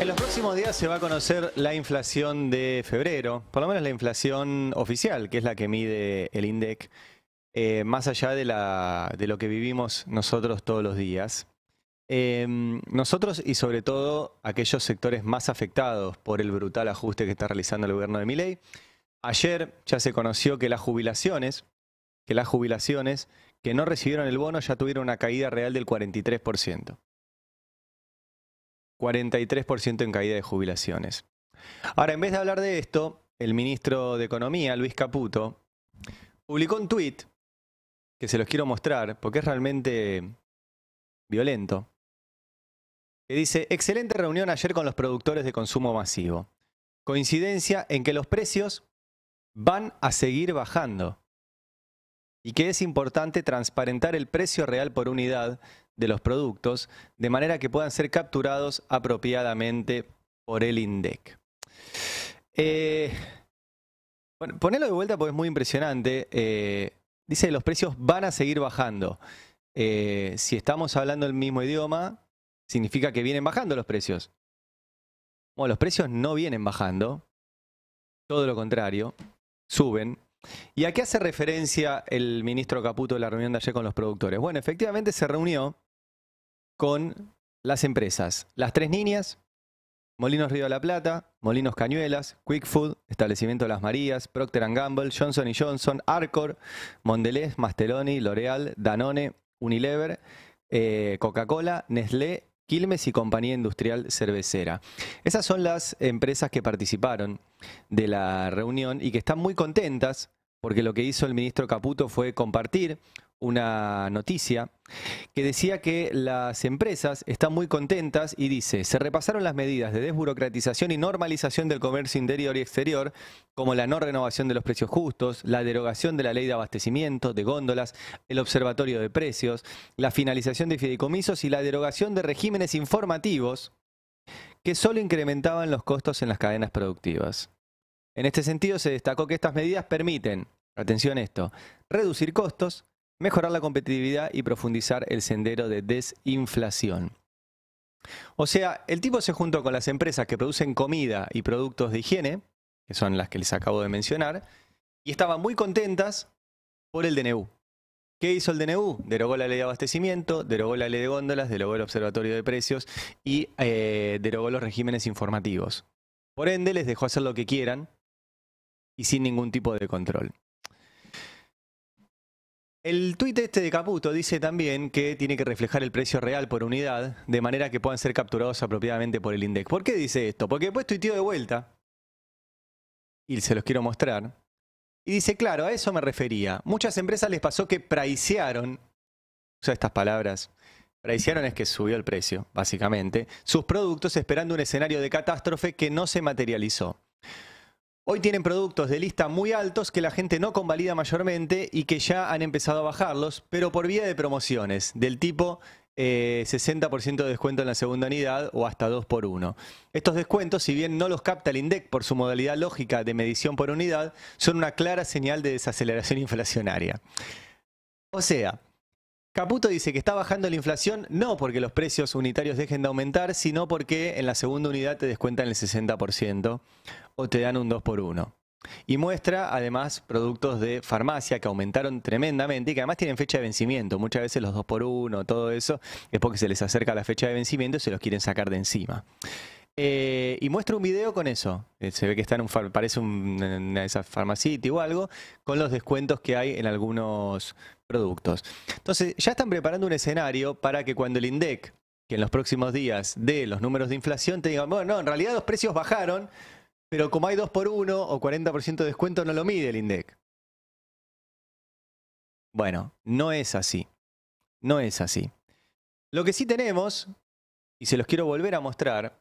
En los próximos días se va a conocer la inflación de febrero, por lo menos la inflación oficial, que es la que mide el INDEC, eh, más allá de, lo que vivimos nosotros todos los días. Em, nosotros y sobre todo aquellos sectores más afectados por el brutal ajuste que está realizando el gobierno de Miley. Ayer ya se conoció que las jubilaciones, que las jubilaciones que no recibieron el bono ya tuvieron una caída real del 43%. 43% en caída de jubilaciones. Ahora, en vez de hablar de esto, el ministro de Economía, Luis Caputo, publicó un tuit que se los quiero mostrar porque es realmente violento. Que dice, excelente reunión ayer con los productores de consumo masivo. Coincidencia en que los precios van a seguir bajando y que es importante transparentar el precio real por unidad de los productos de manera que puedan ser capturados apropiadamente por el INDEC. Eh, bueno, ponelo de vuelta porque es muy impresionante. Eh, dice los precios van a seguir bajando. Eh, si estamos hablando el mismo idioma, significa que vienen bajando los precios. Bueno, los precios no vienen bajando, todo lo contrario, suben. ¿Y a qué hace referencia el ministro Caputo de la reunión de ayer con los productores? Bueno, efectivamente se reunió con las empresas, las tres niñas, Molinos Río de la Plata, Molinos Cañuelas, Quick Food, Establecimiento Las Marías, Procter Gamble, Johnson Johnson, Arcor, Mondelez, Masteloni, L'Oreal, Danone, Unilever, eh, Coca-Cola, Nestlé, Quilmes y Compañía Industrial Cervecera. Esas son las empresas que participaron de la reunión y que están muy contentas porque lo que hizo el ministro Caputo fue compartir una noticia que decía que las empresas están muy contentas y dice, se repasaron las medidas de desburocratización y normalización del comercio interior y exterior, como la no renovación de los precios justos, la derogación de la ley de abastecimiento, de góndolas, el observatorio de precios, la finalización de fideicomisos y la derogación de regímenes informativos que solo incrementaban los costos en las cadenas productivas. En este sentido, se destacó que estas medidas permiten, atención a esto, reducir costos, mejorar la competitividad y profundizar el sendero de desinflación. O sea, el tipo se juntó con las empresas que producen comida y productos de higiene, que son las que les acabo de mencionar, y estaban muy contentas por el DNU. ¿Qué hizo el DNU? Derogó la ley de abastecimiento, derogó la ley de góndolas, derogó el observatorio de precios y eh, derogó los regímenes informativos. Por ende, les dejó hacer lo que quieran y sin ningún tipo de control. El tuit este de Caputo dice también que tiene que reflejar el precio real por unidad, de manera que puedan ser capturados apropiadamente por el INDEC. ¿Por qué dice esto? Porque después tuiteó de vuelta, y se los quiero mostrar, y dice, claro, a eso me refería. Muchas empresas les pasó que pricearon, usa estas palabras, pricearon es que subió el precio, básicamente, sus productos esperando un escenario de catástrofe que no se materializó. Hoy tienen productos de lista muy altos que la gente no convalida mayormente y que ya han empezado a bajarlos, pero por vía de promociones, del tipo 60% eh, de descuento en la segunda unidad o hasta 2 por 1. Estos descuentos, si bien no los capta el INDEC por su modalidad lógica de medición por unidad, son una clara señal de desaceleración inflacionaria. O sea, Caputo dice que está bajando la inflación no porque los precios unitarios dejen de aumentar, sino porque en la segunda unidad te descuentan el 60% o te dan un 2 por 1. Y muestra además productos de farmacia que aumentaron tremendamente y que además tienen fecha de vencimiento. Muchas veces los 2 por 1 todo eso es porque se les acerca la fecha de vencimiento y se los quieren sacar de encima. Eh, y muestra un video con eso. Eh, se ve que está en un parece una de esas Pharmacity o algo, con los descuentos que hay en algunos productos. Entonces, ya están preparando un escenario para que cuando el INDEC, que en los próximos días dé los números de inflación, te digan, bueno, no, en realidad los precios bajaron, pero como hay 2 por 1 o 40% de descuento, no lo mide el INDEC. Bueno, no es así. No es así. Lo que sí tenemos, y se los quiero volver a mostrar,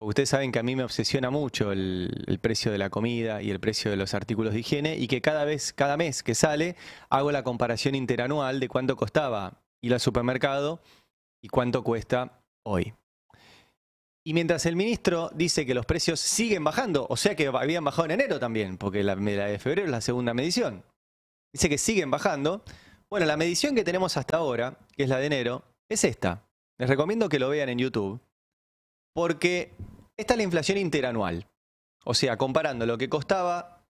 Ustedes saben que a mí me obsesiona mucho el, precio de la comida y el precio de los artículos de higiene y que cada vez, cada mes que sale, hago la comparación interanual de cuánto costaba ir al supermercado y cuánto cuesta hoy. Y mientras el ministro dice que los precios siguen bajando, o sea que habían bajado en enero también, porque la, la de febrero es la segunda medición, dice que siguen bajando. Bueno, la medición que tenemos hasta ahora, que es la de enero, es esta. Les recomiendo que lo vean en YouTube porque Esta es la inflación interanual. O sea, comparando lo que costaba,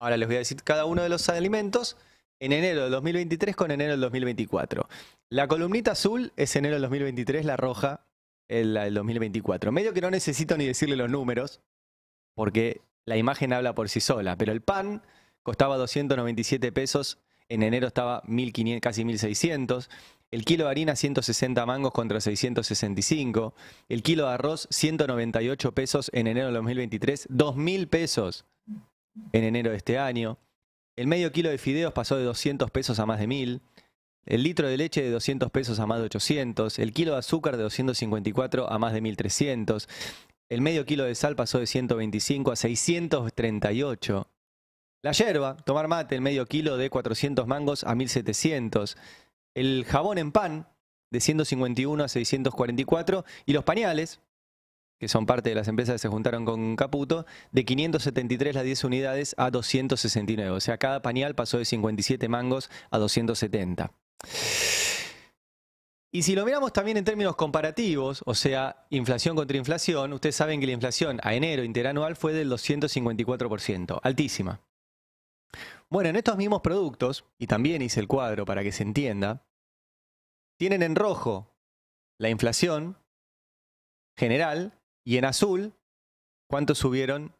ahora les voy a decir cada uno de los alimentos, en enero del 2023 con enero del 2024. La columnita azul es enero del 2023, la roja es la del 2024. Medio que no necesito ni decirle los números, porque la imagen habla por sí sola, pero el pan costaba 297 pesos, en enero estaba 1500, casi 1600, el kilo de harina 160 mangos contra 665. El kilo de arroz 198 pesos en enero de 2023. 2.000 pesos en enero de este año. El medio kilo de fideos pasó de 200 pesos a más de 1.000. El litro de leche de 200 pesos a más de 800. El kilo de azúcar de 254 a más de 1.300. El medio kilo de sal pasó de 125 a 638. La yerba, tomar mate, el medio kilo de 400 mangos a 1.700 el jabón en pan de 151 a 644 y los pañales, que son parte de las empresas que se juntaron con Caputo, de 573 las 10 unidades a 269. O sea, cada pañal pasó de 57 mangos a 270. Y si lo miramos también en términos comparativos, o sea, inflación contra inflación, ustedes saben que la inflación a enero interanual fue del 254%, altísima. Bueno, en estos mismos productos, y también hice el cuadro para que se entienda, tienen en rojo la inflación general y en azul cuánto subieron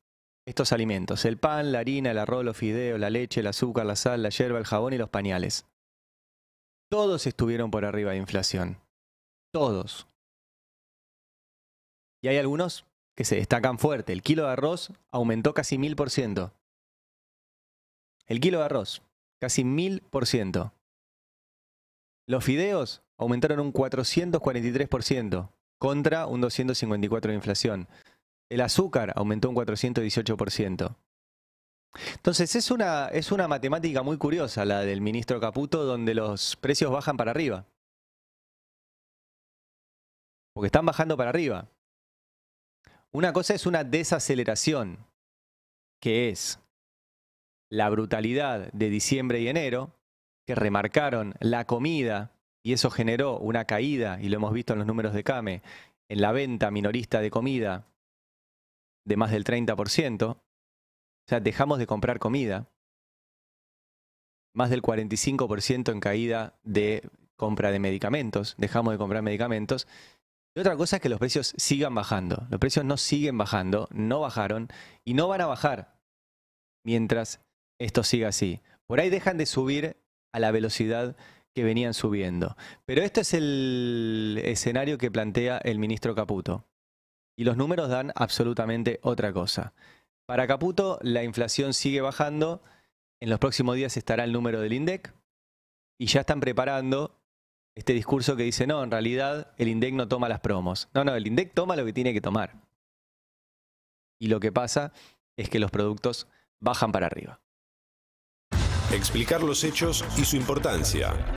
estos alimentos. El pan, la harina, el arroz, los fideos, la leche, el azúcar, la sal, la hierba, el jabón y los pañales. Todos estuvieron por arriba de inflación. Todos. Y hay algunos que se destacan fuerte. El kilo de arroz aumentó casi mil por ciento. El kilo de arroz, casi mil por ciento. Los fideos aumentaron un 443% contra un 254% de inflación. El azúcar aumentó un 418%. Entonces es una, es una matemática muy curiosa la del ministro Caputo donde los precios bajan para arriba. Porque están bajando para arriba. Una cosa es una desaceleración, que es la brutalidad de diciembre y enero, que remarcaron la comida y eso generó una caída, y lo hemos visto en los números de CAME, en la venta minorista de comida de más del 30%. O sea, dejamos de comprar comida. Más del 45% en caída de compra de medicamentos. Dejamos de comprar medicamentos. Y otra cosa es que los precios sigan bajando. Los precios no siguen bajando, no bajaron y no van a bajar mientras esto siga así. Por ahí dejan de subir a la velocidad que venían subiendo. Pero este es el escenario que plantea el ministro Caputo. Y los números dan absolutamente otra cosa. Para Caputo, la inflación sigue bajando. En los próximos días estará el número del INDEC. Y ya están preparando este discurso que dice, no, en realidad el INDEC no toma las promos. No, no, el INDEC toma lo que tiene que tomar. Y lo que pasa es que los productos bajan para arriba explicar los hechos y su importancia.